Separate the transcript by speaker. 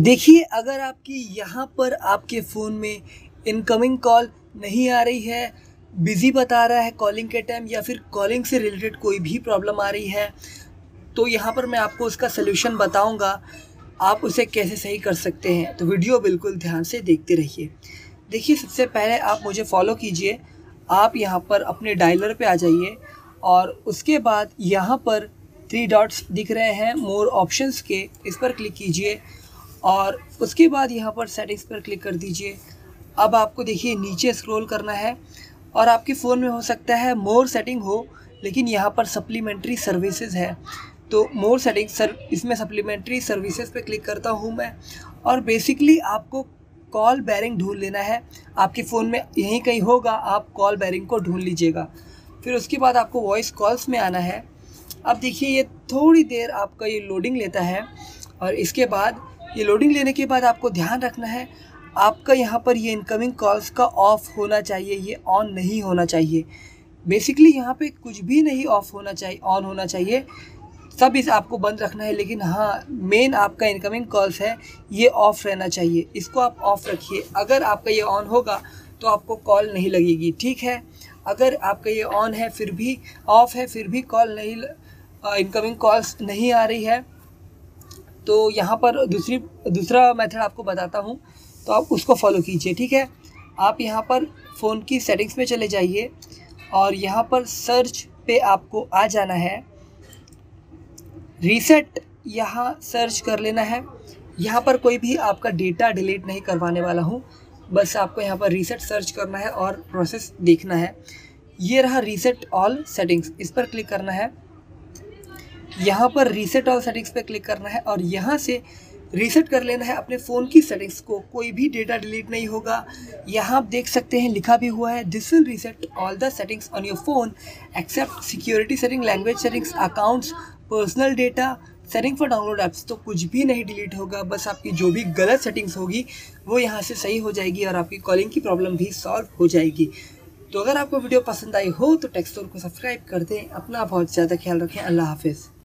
Speaker 1: देखिए, अगर आपकी यहाँ पर आपके फ़ोन में इनकमिंग कॉल नहीं आ रही है बिज़ी बता रहा है कॉलिंग के टाइम या फिर कॉलिंग से रिलेटेड कोई भी प्रॉब्लम आ रही है तो यहाँ पर मैं आपको उसका सलूशन बताऊँगा। आप उसे कैसे सही कर सकते हैं? तो वीडियो बिल्कुल ध्यान से देखते रहिए। देखिए, सबसे पहले आप मुझे फॉलो कीजिए। आप यहाँ पर अपने डायलर पे आ जाइए और उसके बाद यहाँ पर थ्री डॉट्स दिख रहे हैं मोर ऑप्शंस के। इस पर क्लिक कीजिए। और उसके बाद यहाँ पर सेटिंग्स पर क्लिक कर दीजिए। अब आपको देखिए, नीचे स्क्रॉल करना है और आपके फ़ोन में हो सकता है मोर सेटिंग हो, लेकिन यहाँ पर सप्लीमेंट्री सर्विसेज़ है। तो मोर सेटिंग सर इसमें सप्लीमेंट्री सर्विसेज़ पे क्लिक करता हूँ मैं और बेसिकली आपको कॉल बैरिंग ढूंढ लेना है। आपके फ़ोन में यहीं कहीं होगा, आप कॉल बैरिंग को ढूंढ लीजिएगा। फिर उसके बाद आपको वॉइस कॉल्स में आना है। अब देखिए, ये थोड़ी देर आपका ये लोडिंग लेता है और इसके बाद ये लोडिंग लेने के बाद आपको ध्यान रखना है, आपका यहाँ पर ये इनकमिंग कॉल्स का ऑफ़ होना चाहिए, ये ऑन नहीं होना चाहिए। बेसिकली यहाँ पे कुछ भी नहीं ऑफ़ होना चाहिए ऑन होना चाहिए। सब इस आपको बंद रखना है, लेकिन हाँ मेन आपका इनकमिंग कॉल्स है, ये ऑफ़ रहना चाहिए। इसको आप ऑफ़ रखिए। अगर आपका ये ऑन होगा तो आपको कॉल नहीं लगेगी, ठीक है? अगर आपका ये ऑन है, फिर भी ऑफ़ है, फिर भी कॉल नहीं इनकमिंग कॉल्स नहीं आ रही है तो यहाँ पर दूसरी, दूसरा मेथड आपको बताता हूँ तो आप उसको फॉलो कीजिए, ठीक है? आप यहाँ पर फ़ोन की सेटिंग्स में चले जाइए और यहाँ पर सर्च पे आपको आ जाना है। रीसेट यहाँ सर्च कर लेना है। यहाँ पर कोई भी आपका डेटा डिलीट नहीं करवाने वाला हूँ। बस आपको यहाँ पर रीसेट सर्च करना है और प्रोसेस देखना है। ये रहा रीसेट ऑल सेटिंग्स इस पर क्लिक करना है। यहाँ पर रीसेट ऑल सेटिंग्स पे क्लिक करना है और यहाँ से रीसेट कर लेना है अपने फ़ोन की सेटिंग्स को। कोई भी डेटा डिलीट नहीं होगा। यहाँ आप देख सकते हैं लिखा भी हुआ है this will reset all the settings on your phone except security setting language settings accounts personal data setting for download apps तो कुछ भी नहीं डिलीट होगा। बस आपकी जो भी गलत सेटिंग्स होगी, वो यहाँ से सही हो जाएगी और आपकी कॉलिंग की प्रॉब्लम भी सॉल्व हो जाएगी। तो अगर आपको वीडियो पसंद आई हो तो टेक्सटोर को सब्सक्राइब कर दें। अपना बहुत ज़्यादा ख्याल रखें। अल्लाह हाफिज़।